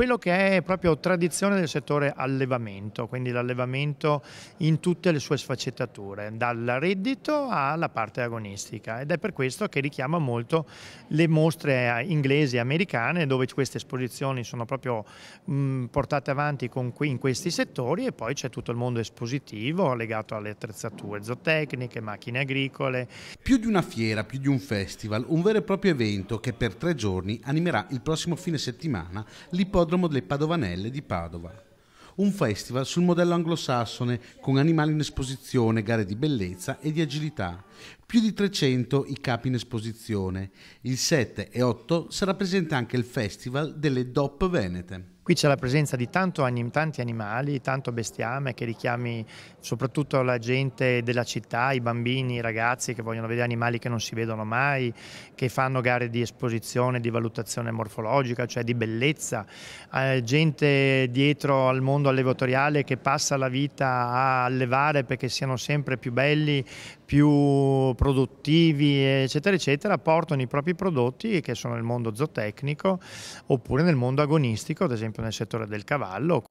quello che è proprio tradizione del settore allevamento, quindi l'allevamento in tutte le sue sfaccettature, dal reddito alla parte agonistica ed è per questo che richiama molto le mostre inglesi e americane dove queste esposizioni sono proprio mh, portate avanti con, in questi settori e poi c'è tutto il mondo espositivo legato alle attrezzature zootecniche, macchine agricole. Più di una fiera, più di un festival, un vero e proprio evento che per tre giorni animerà il prossimo fine settimana l'ippodromo delle Padovanelle di Padova un festival sul modello anglosassone con animali in esposizione, gare di bellezza e di agilità. Più di 300 i capi in esposizione. Il 7 e 8 sarà presente anche il Festival delle DOP Venete. Qui c'è la presenza di tanto, tanti animali, tanto bestiame che richiami soprattutto la gente della città, i bambini, i ragazzi che vogliono vedere animali che non si vedono mai, che fanno gare di esposizione, di valutazione morfologica, cioè di bellezza, eh, gente dietro al mondo allevatoriale che passa la vita a allevare perché siano sempre più belli, più produttivi, eccetera, eccetera, portano i propri prodotti che sono nel mondo zootecnico oppure nel mondo agonistico, ad esempio nel settore del cavallo.